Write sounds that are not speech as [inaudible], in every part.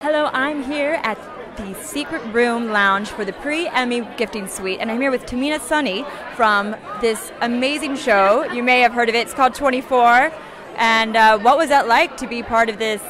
Hello, I'm here at the Secret Room Lounge for the pre-Emmy gifting suite, and I'm here with Tehmina Sunny from this amazing show. You may have heard of it. It's called 24. And uh, what was that like to be part of this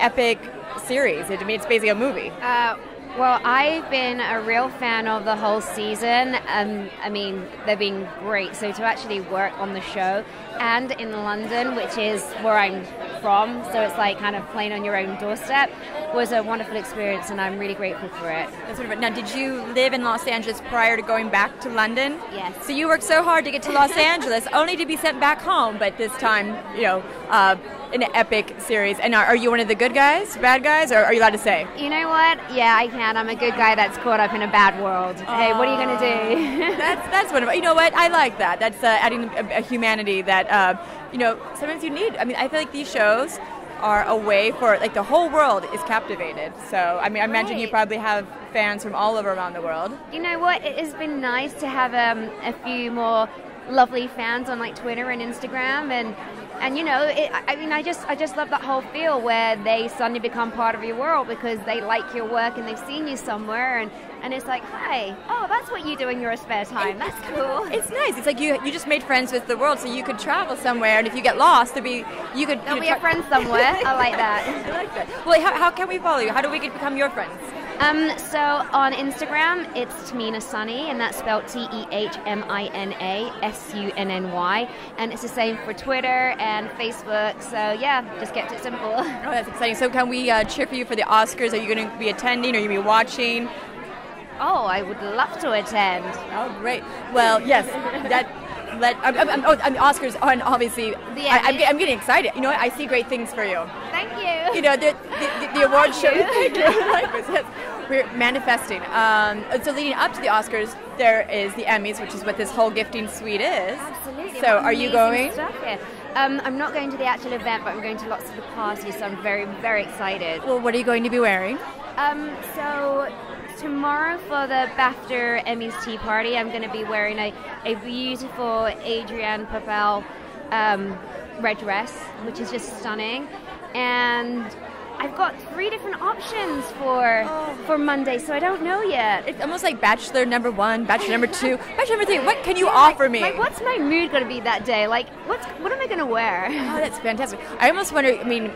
epic series? I mean, it's basically a movie. Uh, well, I've been a real fan of the whole season. Um, I mean, they've been great. So to actually work on the show and in London, which is where I'm from, so it's like kind of playing on your own doorstep, was a wonderful experience, and I'm really grateful for it. That's now, did you live in Los Angeles prior to going back to London? Yes. So you worked so hard to get to Los Angeles, [laughs] only to be sent back home, but this time, you know, uh, an epic series. And are, are, you one of the good guys, bad guys, or are you allowed to say? You know what? Yeah, I can. I'm a good guy that's caught up in a bad world. Hey, what are you going to do? [laughs] that's that's wonderful. You know what? I like that. That's uh, adding a, a, humanity that uh, you know sometimes you need. I mean, I feel like these shows are a way for like the whole world is captivated. So I mean, I imagine right. you probably have fans from all over around the world. You know what? It has been nice to have um, a few more lovely fans on like Twitter and Instagram and and you know it, I mean I just I just love that whole feel where they suddenly become part of your world because they like your work and they've seen you somewhere and and it's like hi oh that's what you do in your spare time. That's cool. [laughs] it's nice. It's like you you just made friends with the world so you could travel somewhere and if you get lost to be you could there'll be a friend somewhere. I like that. [laughs] I like that. Well how, how can we follow you? How do we get become your friends um, so on Instagram, it's Tehmina Sunny, and that's spelled T E H M I N A S U N N Y. And it's the same for Twitter and Facebook. So yeah, just kept it simple. [laughs] Oh, that's exciting. So can we uh, cheer for you for the Oscars? Are you going to be attending? or Are you going to be watching? Oh, I would love to attend. Oh, great. Well, yes, that let I'm, I'm, oh, and Oscars, and obviously, I, am I'm getting excited. You know, what? I see great things for you. Thank you. You know, the, the, the, the award show. Thank you. [laughs] We're manifesting. Um, so leading up to the Oscars, there is the Emmys, which is what this whole gifting suite is. Absolutely. So, are you going? Um, I'm not going to the actual event, but I'm going to lots of the parties, so I'm very, very excited. Well, what are you going to be wearing? Um, so tomorrow for the BAFTA Emmys Tea Party, I'm going to be wearing a, a beautiful Adrianna Papell um, red dress, which is just stunning. And I've got three different options for oh. for Monday, so I don't know yet. It's almost like Bachelor number one, Bachelor number two, [laughs] Bachelor number three. What can you yeah, offer like, me? Like, what's my mood going to be that day? Like, what's what am I going to wear? Oh, that's fantastic. I almost wonder. I mean,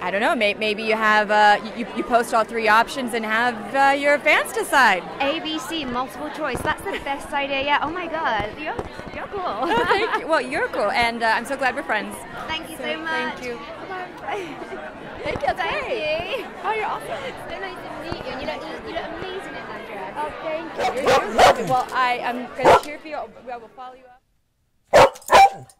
I don't know. Maybe you have uh, you, you post all three options and have uh, your fans decide. ABC multiple choice. That's the best idea yet. Oh my god, you're you're cool. oh, thank you. Well, you're cool, and uh, I'm so glad we're friends. Thank you so, so much. [laughs] Thank you. Thank you. Thank you. Oh, you're awesome. It's so nice to meet you. And you look, you look amazing in that dress. Oh, thank you. You're, you're well, I am going to cheer for you. I will follow you up.